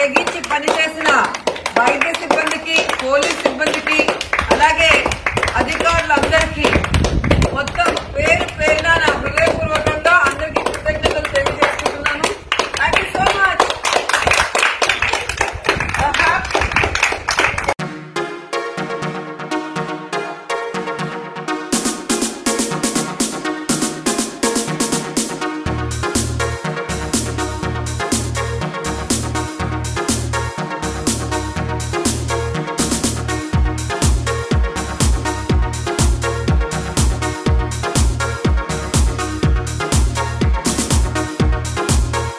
తెగించి పనిచేసిన వైద్య